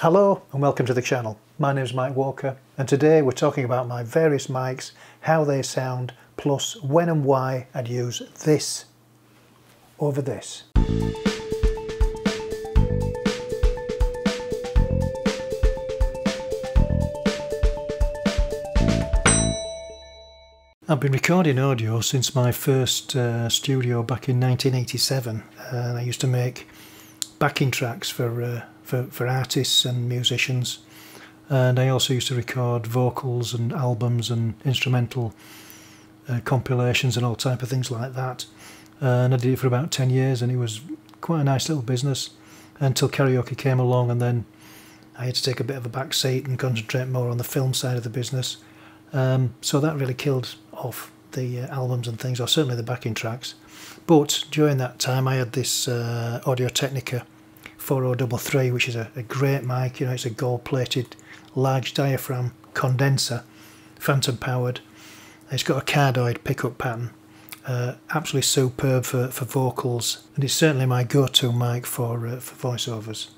Hello and welcome to the channel. My name is Mike Walker and today we're talking about my various mics, how they sound, plus when and why I'd use this over this. I've been recording audio since my first uh, studio back in 1987 and I used to make backing tracks for, uh, for, for artists and musicians. And I also used to record vocals and albums and instrumental uh, compilations and all type of things like that. And I did it for about 10 years and it was quite a nice little business until karaoke came along and then I had to take a bit of a back seat and concentrate more on the film side of the business. Um, so that really killed off the uh, albums and things, or certainly the backing tracks. But during that time, I had this uh, Audio Technica 4033, which is a, a great mic. You know, it's a gold-plated, large diaphragm condenser, phantom powered. It's got a cardioid pickup pattern. Uh, absolutely superb for, for vocals, and it's certainly my go-to mic for uh, for voiceovers.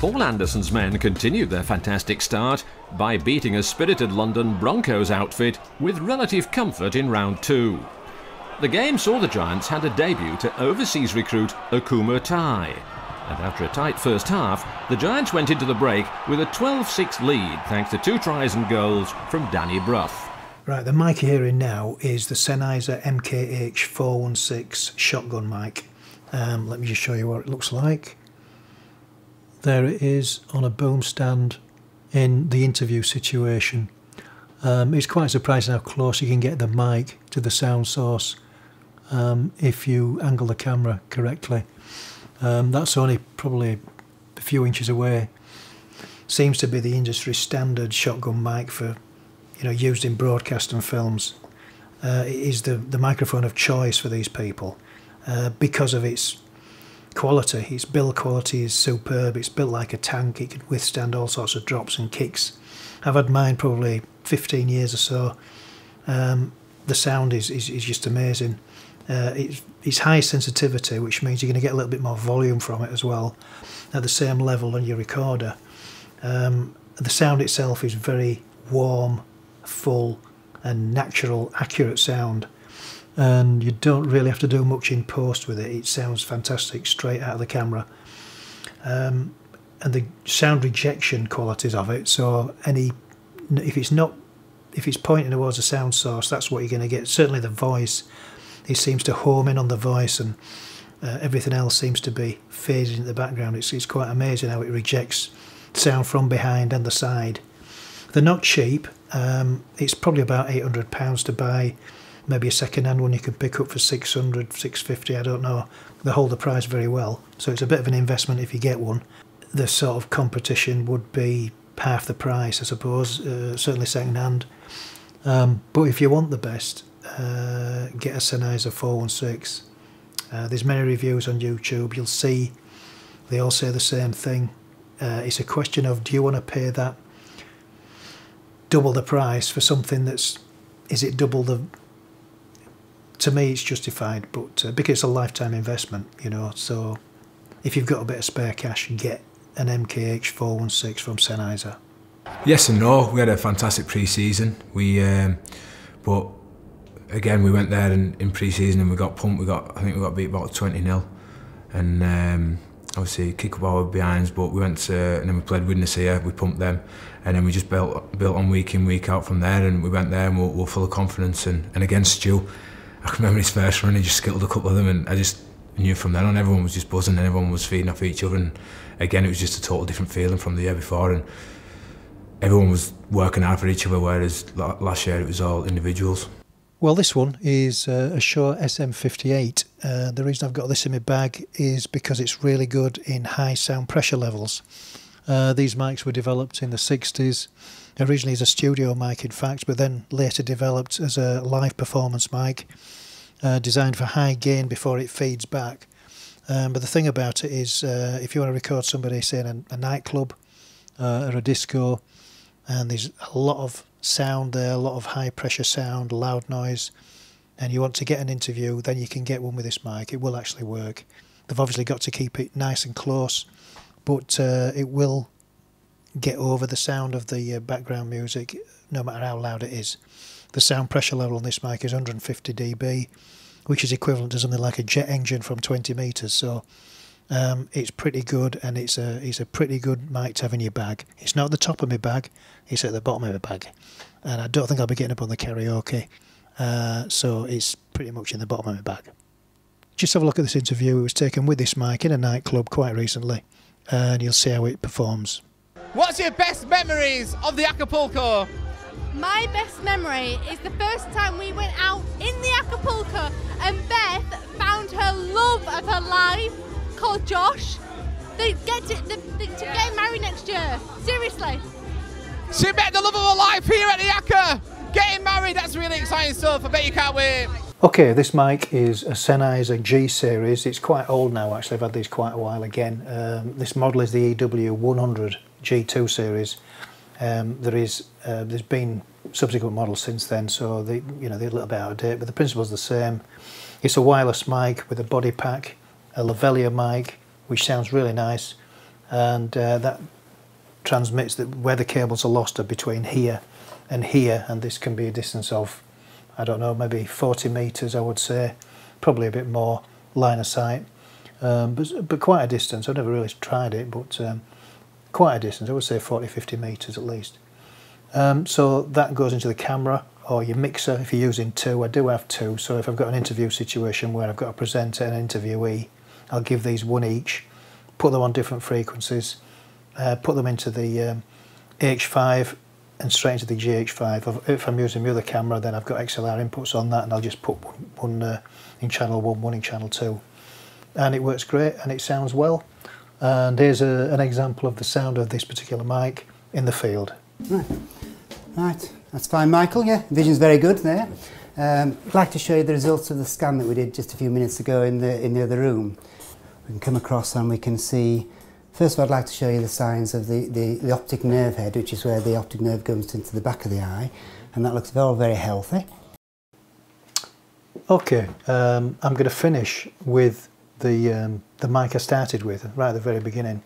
Paul Anderson's men continued their fantastic start by beating a spirited London Broncos outfit with relative comfort in round two. The game saw the Giants hand a debut to overseas recruit Ukuma Ta'ai. And after a tight first half, the Giants went into the break with a 12-6 lead thanks to two tries and goals from Danny Brough. Right, the mic you're hearing now is the Sennheiser MKH 416 shotgun mic. Um, let me just show you what it looks like there it is on a boom stand in the interview situation. Um, it's quite surprising how close you can get the mic to the sound source um, if you angle the camera correctly. Um, that's only probably a few inches away. Seems to be the industry standard shotgun mic for, you know, used in broadcast and films. Uh, it is the, the microphone of choice for these people uh, because of its quality. Its build quality is superb. It's built like a tank. It can withstand all sorts of drops and kicks. I've had mine probably 15 years or so. Um, the sound is, is, is just amazing. Uh, it's, it's high sensitivity, which means you're going to get a little bit more volume from it as well, at the same level on your recorder. Um, the sound itself is very warm, full, and natural, accurate sound and you don't really have to do much in post with it. It sounds fantastic straight out of the camera. Um, and the sound rejection qualities of it, so any if it's not if it's pointing towards a sound source, that's what you're going to get. Certainly the voice, it seems to home in on the voice and uh, everything else seems to be fading in the background. It's, it's quite amazing how it rejects sound from behind and the side. They're not cheap. Um, it's probably about £800 to buy maybe a second-hand one you can pick up for 600 650 I don't know they hold the price very well so it's a bit of an investment if you get one the sort of competition would be half the price I suppose uh, certainly second-hand um, but if you want the best uh, get a Sennheiser 416 uh, there's many reviews on YouTube you'll see they all say the same thing uh, it's a question of do you want to pay that double the price for something that's is it double the to me it's justified, but uh, because it's a lifetime investment, you know. So if you've got a bit of spare cash, get an MKH 416 from Sennheiser. Yes and no. We had a fantastic pre-season. We, um, but again, we went there in, in pre-season and we got pumped. We got, I think we got beat about 20 0 and um, obviously kick up our behinds. But we went to, and then we played Widnes here. We pumped them, and then we just built built on week in week out from there. And we went there and we we're, we're full of confidence. And, and against Stu, I can remember his first run, he just skittled a couple of them, and I just knew from then on everyone was just buzzing and everyone was feeding off each other. And again, it was just a total different feeling from the year before. And everyone was working hard for each other, whereas last year it was all individuals. Well, this one is uh, a Shure SM58. Uh, the reason I've got this in my bag is because it's really good in high sound pressure levels. Uh, these mics were developed in the 60s, originally as a studio mic, in fact, but then later developed as a live performance mic uh, designed for high gain before it feeds back. Um, but the thing about it is, uh, if you want to record somebody, say in a, a nightclub uh, or a disco, and there's a lot of sound there, a lot of high pressure sound, loud noise, and you want to get an interview, then you can get one with this mic. It will actually work. They've obviously got to keep it nice and close, but uh, it will get over the sound of the uh, background music, no matter how loud it is. The sound pressure level on this mic is 150 dB, which is equivalent to something like a jet engine from 20 meters. So um, it's pretty good, and it's a it's a pretty good mic to have in your bag. It's not at the top of my bag; it's at the bottom of my bag, and I don't think I'll be getting up on the karaoke. Uh, so it's pretty much in the bottom of my bag. Just have a look at this interview. It was taken with this mic in a nightclub quite recently, and you'll see how it performs. What's your best memories of the Acapulco? My best memory is the first time we went out in the Acapulco and Beth found her love of her life called Josh. They get to, they, they, to get married next year. Seriously. She met the love of her life here at the Aca. Getting married, that's really exciting stuff. I bet you can't wait. Okay, this mic is a Sennheiser G series. It's quite old now actually, I've had these quite a while again. Um, this model is the EW100 G2 series. Um, there is, uh, there's been subsequent models since then, so they, you know, they're a little bit out of date, but the principle's the same. It's a wireless mic with a body pack, a lavalier mic, which sounds really nice, and uh, that transmits that where the cables are lost are between here and here, and this can be a distance of, I don't know, maybe 40 meters, I would say, probably a bit more line of sight, um, but, but quite a distance. I've never really tried it, but um, quite a distance, I would say 40, 50 meters at least. Um, so that goes into the camera or your mixer if you're using two. I do have two, so if I've got an interview situation where I've got a presenter and an interviewee, I'll give these one each, put them on different frequencies, uh, put them into the um, H5 and straight into the GH5. If I'm using the other camera, then I've got XLR inputs on that, and I'll just put one, one uh, in channel one, one in channel two. And it works great, and it sounds well. And here's a, an example of the sound of this particular mic in the field. Right, right. that's fine, Michael. Yeah, vision's very good there. Um, I'd like to show you the results of the scan that we did just a few minutes ago in the in the other room. We can come across and we can see. First of all, I'd like to show you the signs of the, the, the optic nerve head, which is where the optic nerve goes into the back of the eye, and that looks very, very healthy. Okay, um, I'm going to finish with the um, the mic I started with right at the very beginning,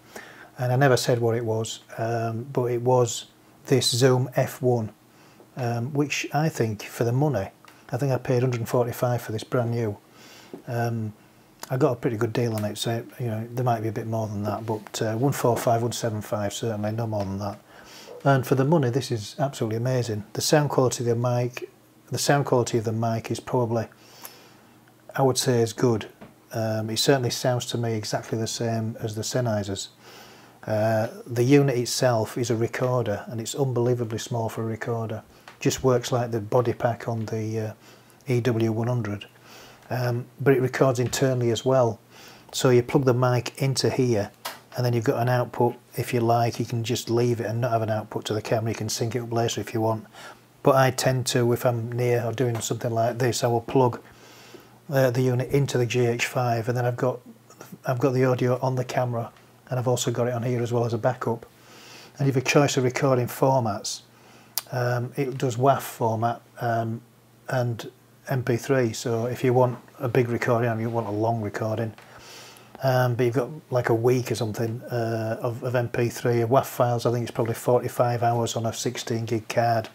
and I never said what it was, um, but it was this Zoom F1, um, which I think for the money, I think I paid 145 for this brand new. Um, I got a pretty good deal on it, so you know there might be a bit more than that, but uh, 145, 175 certainly, no more than that. And for the money, this is absolutely amazing. The sound quality of the mic, the sound quality of the mic is probably, I would say, is good. Um, it certainly sounds to me exactly the same as the Sennheisers. Uh, the unit itself is a recorder and it's unbelievably small for a recorder. Just works like the body pack on the uh, EW100. Um, but it records internally as well. So you plug the mic into here and then you've got an output if you like. You can just leave it and not have an output to the camera. You can sync it up later if you want. But I tend to, if I'm near or doing something like this, I will plug uh, the unit into the GH5 and then I've got I've got the audio on the camera and I've also got it on here as well as a backup. And you have a choice of recording formats. Um, it does WAV format um, and MP3. So if you want a big recording and you want a long recording, um, but you've got like a week or something uh, of, of MP3 WAV files, I think it's probably 45 hours on a 16 gig card.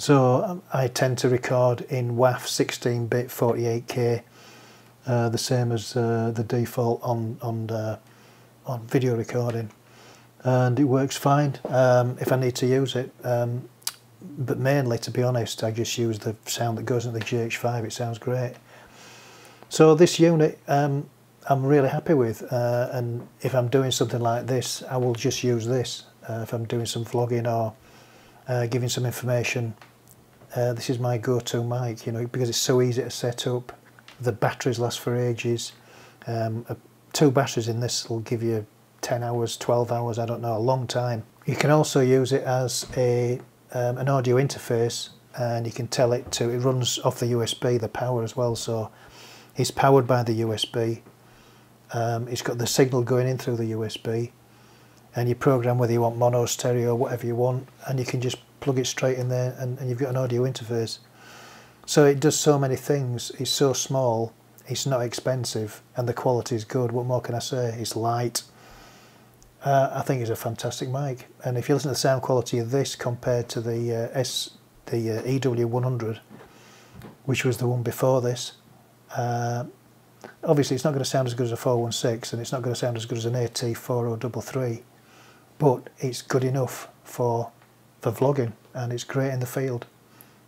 So um, I tend to record in WAV 16-bit 48k, uh, the same as uh, the default on on uh, on video recording, and it works fine um, if I need to use it. Um, but mainly, to be honest, I just use the sound that goes into the GH5. It sounds great. So this unit, um, I'm really happy with, uh, and if I'm doing something like this, I will just use this. Uh, if I'm doing some vlogging or uh, giving some information, uh, this is my go-to mic. You know, because it's so easy to set up. The batteries last for ages. Um, two batteries in this will give you 10 hours, 12 hours, I don't know, a long time. You can also use it as a um, an audio interface and you can tell it to, it runs off the USB, the power as well, so it's powered by the USB. Um, it's got the signal going in through the USB and you program whether you want mono, stereo, whatever you want and you can just plug it straight in there and, and you've got an audio interface. So it does so many things, it's so small, it's not expensive and the quality is good. What more can I say? It's light uh, I think it's a fantastic mic. And if you listen to the sound quality of this compared to the uh, S, the uh, EW100, which was the one before this, uh, obviously it's not going to sound as good as a 416 and it's not going to sound as good as an AT4033, but it's good enough for for vlogging and it's great in the field.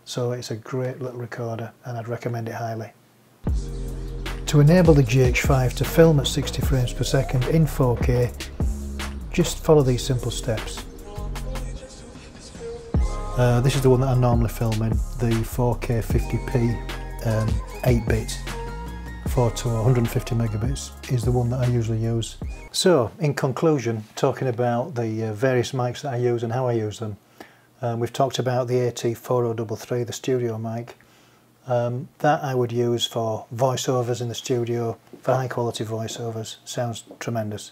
So it's a great little recorder and I'd recommend it highly. To enable the GH5 to film at 60 frames per second in 4K, just follow these simple steps. Uh, this is the one that I normally film in, the 4K 50p um, 8-bit 4 to 150 megabits is the one that I usually use. So in conclusion, talking about the uh, various mics that I use and how I use them, um, we've talked about the AT4033, the studio mic. Um, that I would use for voiceovers in the studio, for high quality voiceovers, sounds tremendous.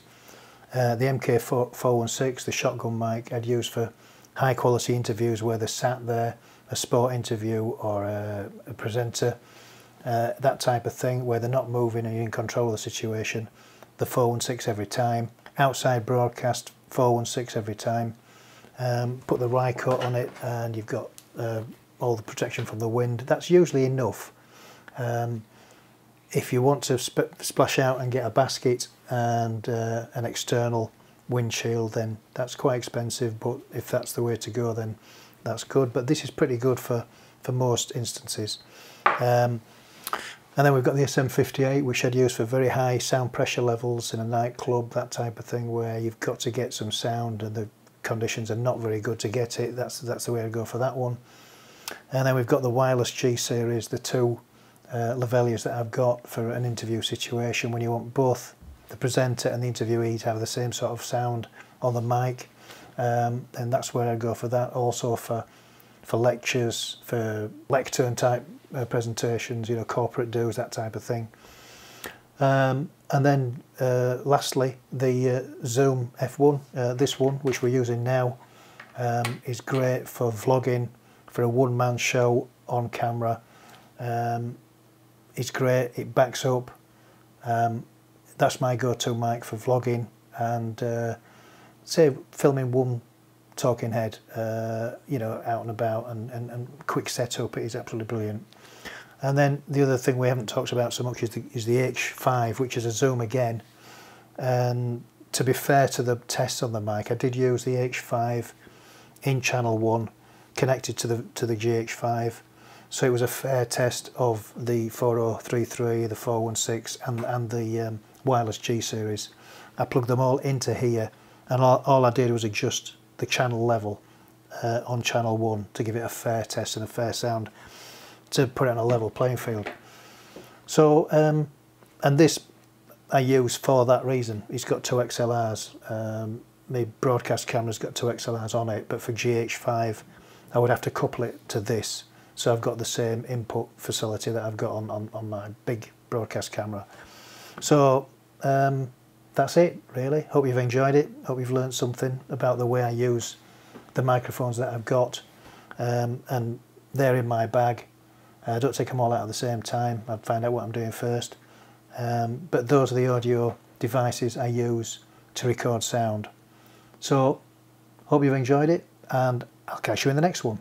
Uh, the MK416, the shotgun mic, I'd use for high quality interviews where they're sat there, a sport interview or a, a presenter, uh, that type of thing where they're not moving and you're in control of the situation. The 416 every time. Outside broadcast, 416 every time. Um, put the Rycote on it and you've got uh, all the protection from the wind. That's usually enough. Um, if you want to sp splash out and get a basket and uh, an external windshield then that's quite expensive but if that's the way to go then that's good. But this is pretty good for for most instances. Um, and then we've got the SM58 which I'd use for very high sound pressure levels in a nightclub that type of thing where you've got to get some sound and the conditions are not very good to get it. That's that's the way I go for that one. And then we've got the wireless G series the two uh, that I've got for an interview situation when you want both the presenter and the interviewee to have the same sort of sound on the mic. Um, and that's where I go for that. Also for for lectures for lectern type uh, presentations you know corporate do's that type of thing. Um, and then uh, lastly the uh, Zoom F1 uh, this one which we're using now um, is great for vlogging for a one-man show on camera. Um, it's great. It backs up um, that's my go-to mic for vlogging and uh, say filming one talking head uh, you know out and about and, and, and quick setup it is absolutely brilliant. And then the other thing we haven't talked about so much is the, is the H5 which is a zoom again. And to be fair to the tests on the mic I did use the H5 in channel 1 connected to the to the GH5 so it was a fair test of the 4033 the 416 and, and the um, wireless G series. I plugged them all into here and all, all I did was adjust the channel level uh, on channel 1 to give it a fair test and a fair sound to put it on a level playing field. So, um, and this I use for that reason. It's got two XLRs. Um, my broadcast camera's got two XLRs on it, but for GH5 I would have to couple it to this. So I've got the same input facility that I've got on, on, on my big broadcast camera. So um, that's it really. Hope you've enjoyed it. Hope you've learned something about the way I use the microphones that I've got. Um, and they're in my bag. I don't take them all out at the same time. I find out what I'm doing first. Um, but those are the audio devices I use to record sound. So hope you've enjoyed it and I'll catch you in the next one.